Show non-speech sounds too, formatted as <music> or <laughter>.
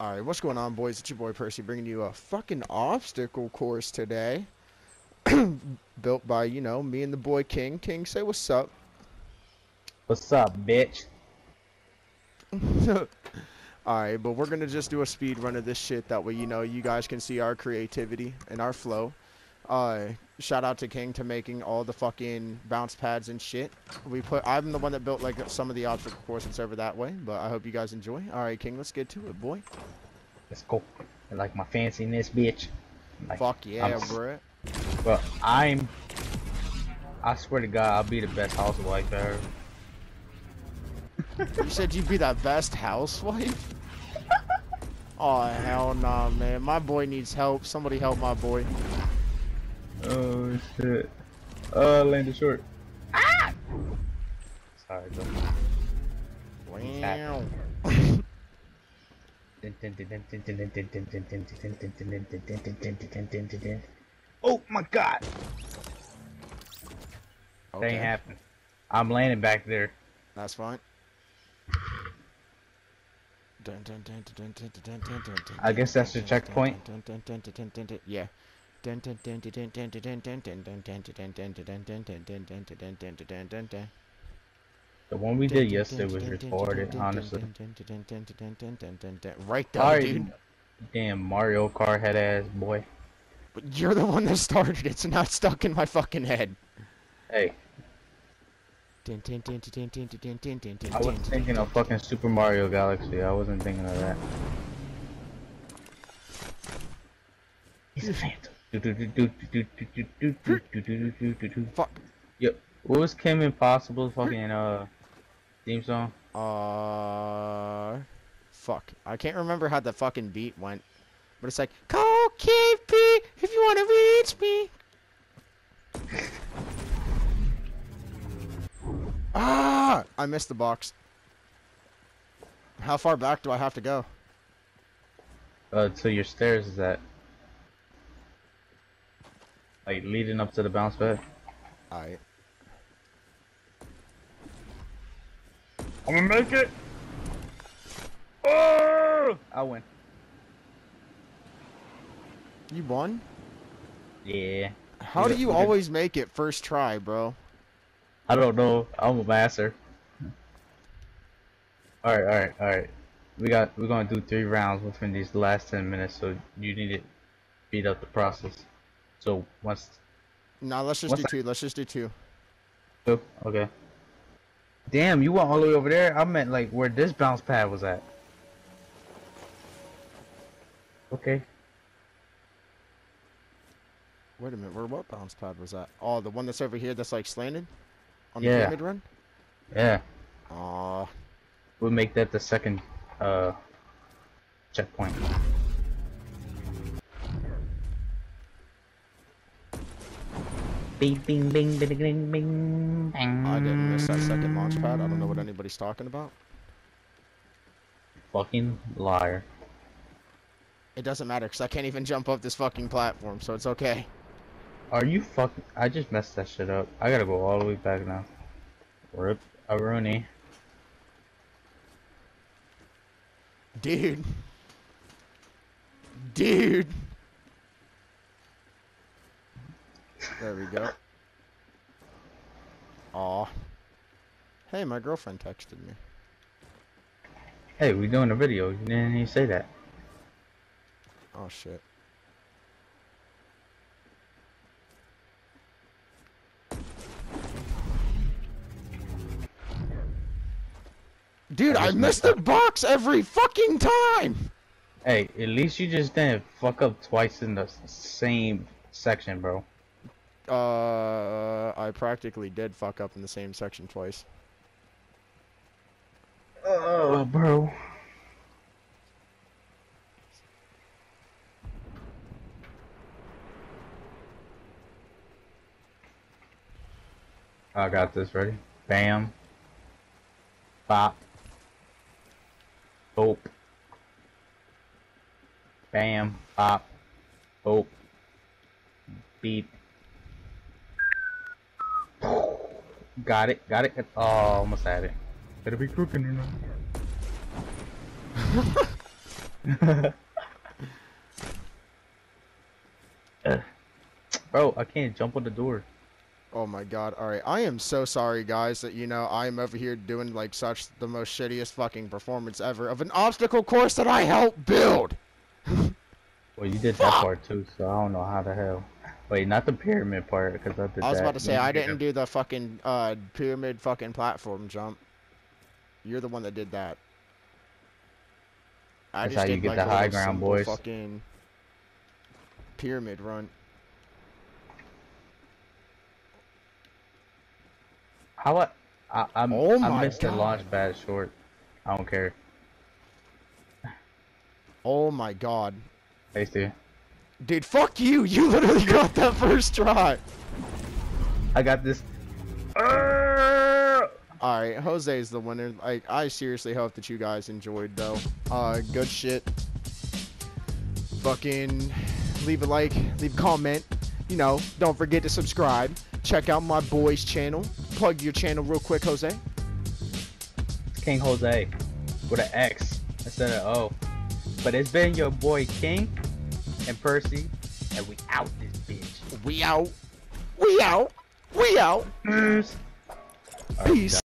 Alright, what's going on, boys? It's your boy Percy bringing you a fucking obstacle course today. <clears throat> Built by, you know, me and the boy King. King, say what's up. What's up, bitch? <laughs> Alright, but we're gonna just do a speed run of this shit. That way, you know, you guys can see our creativity and our flow. Uh, shout out to King to making all the fucking bounce pads and shit. We put. I'm the one that built like some of the obstacle courses over that way. But I hope you guys enjoy. All right, King, let's get to it, boy. Let's go. I like my fanciness, bitch. Like, Fuck yeah, I'm, bro. But I'm. I swear to God, I'll be the best housewife ever. you said you'd be the best housewife. <laughs> oh hell nah, man. My boy needs help. Somebody help my boy. Oh shit. Oh, landed short. Ah! Sorry, bro. Wow. <laughs> oh my god! Okay. That ain't happening. I'm landing back there. That's fine. I guess that's the checkpoint. Yeah. The one we did yesterday was retarded, honestly. Right there, Sorry, dude. Damn Mario Kart head ass boy. But you're the one that started it, so now it's stuck in my fucking head. Hey, I was thinking of fucking Super Mario Galaxy. I wasn't thinking of that. He's a phantom. Fuck. Yep. What was Kim Impossible's fucking uh theme song? Uh, fuck. I can't remember how the fucking beat went, but it's like, call KP if you wanna reach me. <laughs> ah! I missed the box. How far back do I have to go? Uh, to your stairs is that? Like leading up to the bounce pad. Alright. I'm gonna make it. Oh! I win. You won? Yeah. How do you always make it first try, bro? I don't know. I'm a master. All right, all right, all right. We got. We're gonna do three rounds within these last ten minutes, so you need to speed up the process. So once. No, let's just do two. Let's just do two. Oh, okay. Damn, you went all the way over there. I meant like where this bounce pad was at. Okay. Wait a minute, where what bounce pad was that? Oh, the one that's over here that's like slanted? On Yeah. the pyramid run? Yeah. Aw. We'll make that the second uh checkpoint. Bing bing bing bing bing bing bang. I didn't miss that second launch pad. I don't know what anybody's talking about. Fucking liar. It doesn't matter because I can't even jump up this fucking platform, so it's okay. Are you fucking? I just messed that shit up. I gotta go all the way back now. Rip a Rooney. Dude. Dude. There we go. Aw. Hey, my girlfriend texted me. Hey, we doing a video. You didn't even say that. Oh shit. Dude, I I missed the box every fucking time! Hey, at least you just didn't fuck up twice in the same section, bro. Uh, I practically did fuck up in the same section twice. Oh, bro. I got this ready. Bam. Bop. Boop. Bam. Bop. Boop. Beep. Got it. Got it. Oh, almost had it. Better be cooking or not. Bro, I can't jump on the door. Oh my god. Alright, I am so sorry, guys, that, you know, I am over here doing, like, such the most shittiest fucking performance ever of an obstacle course that I helped build! <laughs> Well, you did that part too, so I don't know how the hell. Wait, not the pyramid part, because I did I was that. about to say, You I did didn't do the fucking, uh, pyramid fucking platform jump. You're the one that did that. I That's just how you did, get like, the high ground, boys. fucking pyramid run. How I, I, I'm, Oh I missed the launch pad short. I don't care. Oh my god. Hey, Steve. Dude, fuck you! You literally got that first try! I got this. Alright, Jose is the winner. Like, I seriously hope that you guys enjoyed, though. Uh, good shit. Fucking leave a like, leave a comment. You know, don't forget to subscribe. Check out my boy's channel. Plug your channel real quick, Jose. King Jose with an X instead of O. But it's been your boy King and Percy, and we out this bitch. We out. We out. We out. Peace. Peace.